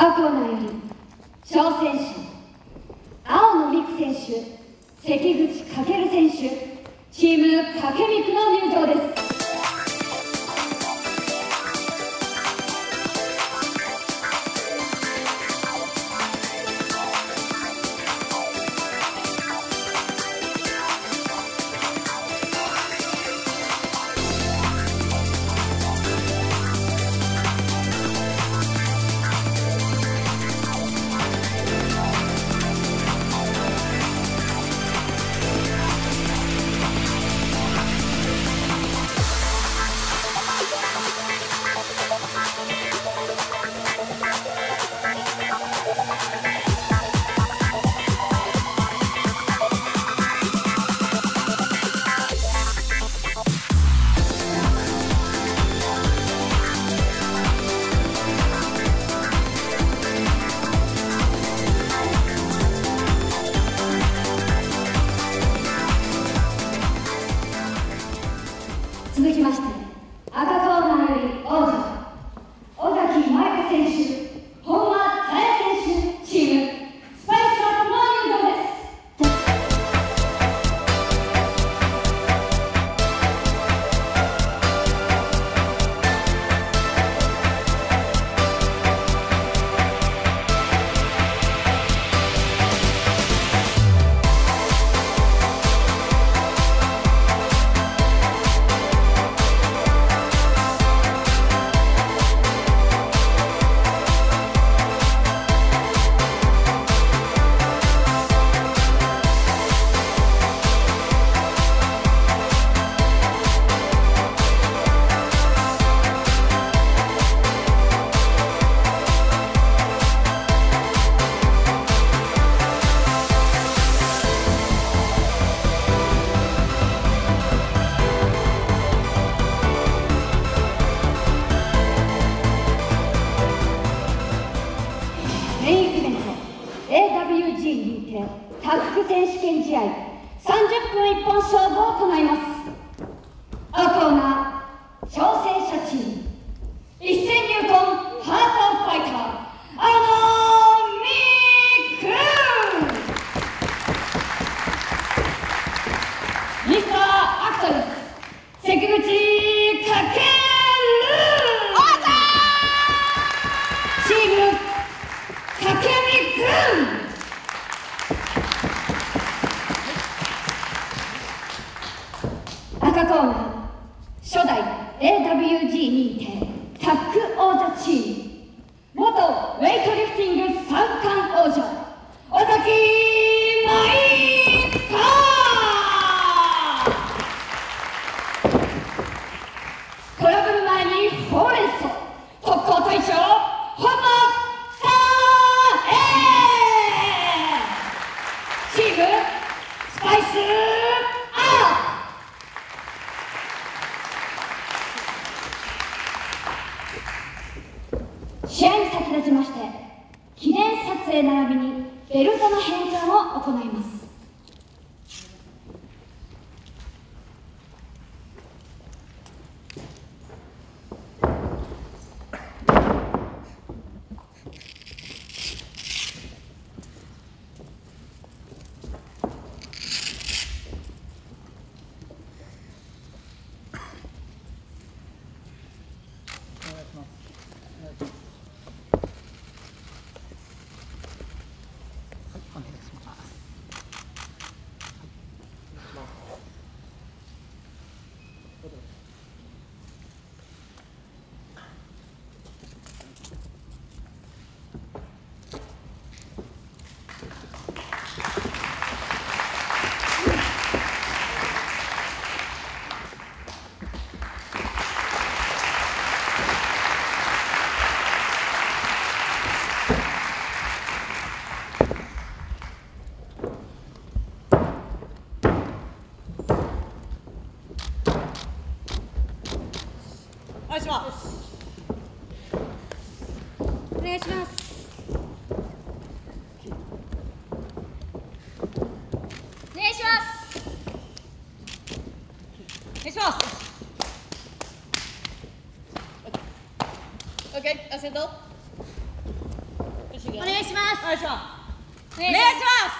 青コーナーより挑戦者青野陸選手関口翔選手チームかけみくの入場です。AWG 認定タッグ選手権試合30分一本勝負を行います。青コーナー挑戦者チーム一斉入魂ハートファイター青野冠王者尾崎舞香トラブル前にほうれん草特攻隊長本間さえチームスパイスアップ試合に先立ちまして記念撮影並びにベルトの返還を行いますお願いしますお願いしますお願いしますお願いします OK アセントお願いしますお願いしますおお願いします。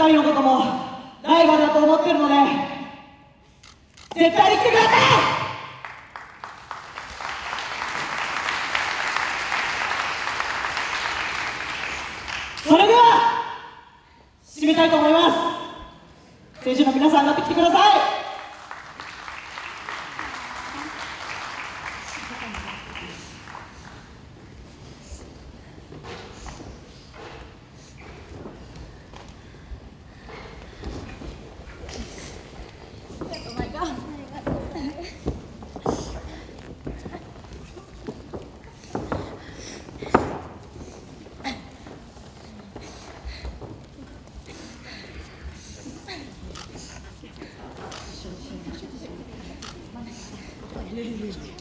二人のこともライバルだと思ってるので絶対に来てください！それでは締めたいと思います。Yeah.